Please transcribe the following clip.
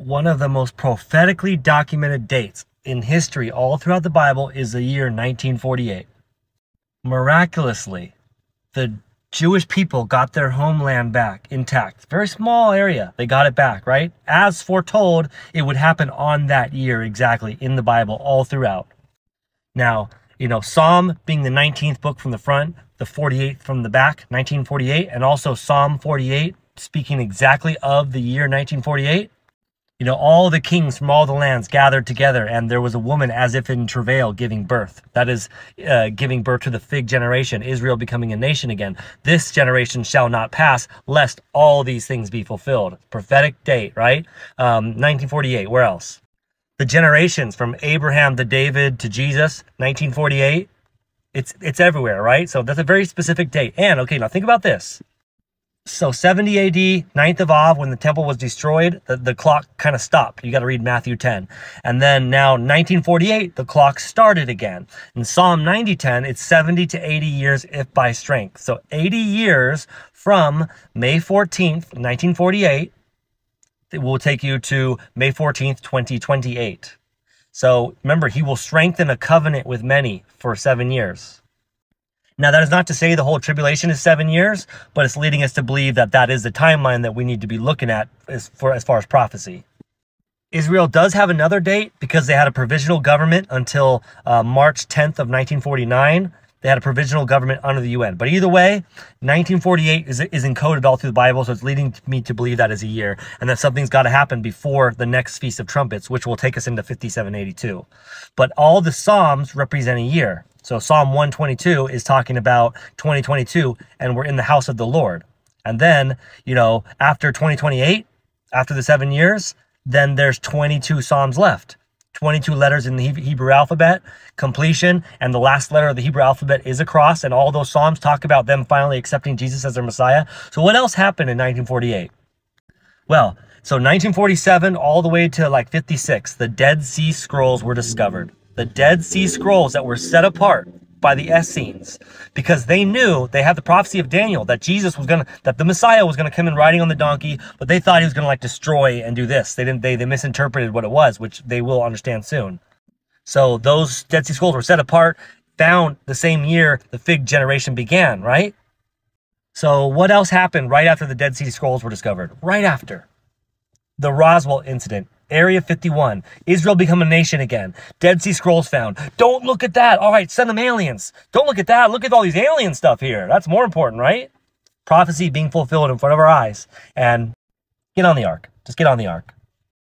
one of the most prophetically documented dates in history all throughout the Bible is the year 1948. Miraculously, the Jewish people got their homeland back intact. Very small area. They got it back, right? As foretold, it would happen on that year exactly in the Bible all throughout. Now, you know, Psalm being the 19th book from the front, the 48th from the back, 1948, and also Psalm 48 speaking exactly of the year 1948 you know, all the kings from all the lands gathered together, and there was a woman as if in travail giving birth. That is, uh, giving birth to the fig generation, Israel becoming a nation again. This generation shall not pass, lest all these things be fulfilled. Prophetic date, right? Um, 1948. Where else? The generations from Abraham to David to Jesus, 1948. It's it's everywhere, right? So that's a very specific date. And okay, now think about this. So 70 AD, 9th of Av, when the temple was destroyed, the, the clock kind of stopped. You got to read Matthew 10. And then now 1948, the clock started again. In Psalm 90:10, it's 70 to 80 years if by strength. So 80 years from May 14th, 1948, it will take you to May 14th, 2028. So remember, he will strengthen a covenant with many for seven years. Now, that is not to say the whole tribulation is seven years, but it's leading us to believe that that is the timeline that we need to be looking at as, for, as far as prophecy. Israel does have another date because they had a provisional government until uh, March 10th of 1949. They had a provisional government under the UN. But either way, 1948 is, is encoded all through the Bible, so it's leading me to believe that is a year, and that something's got to happen before the next Feast of Trumpets, which will take us into 5782. But all the Psalms represent a year. So Psalm 122 is talking about 2022 and we're in the house of the Lord. And then, you know, after 2028, after the seven years, then there's 22 Psalms left. 22 letters in the Hebrew alphabet, completion, and the last letter of the Hebrew alphabet is a cross, and all those Psalms talk about them finally accepting Jesus as their Messiah. So, what else happened in 1948? Well, so 1947 all the way to like 56, the Dead Sea Scrolls were discovered the Dead Sea Scrolls that were set apart by the Essenes because they knew they had the prophecy of Daniel that Jesus was gonna that the Messiah was gonna come in riding on the donkey, but they thought he was gonna like destroy and do this. They didn't they they misinterpreted what it was, which they will understand soon. So those Dead Sea Scrolls were set apart, found the same year the fig generation began, right? So what else happened right after the Dead Sea Scrolls were discovered? Right after the Roswell incident Area 51. Israel become a nation again. Dead Sea Scrolls found. Don't look at that. All right, send them aliens. Don't look at that. Look at all these alien stuff here. That's more important, right? Prophecy being fulfilled in front of our eyes. And get on the ark. Just get on the ark.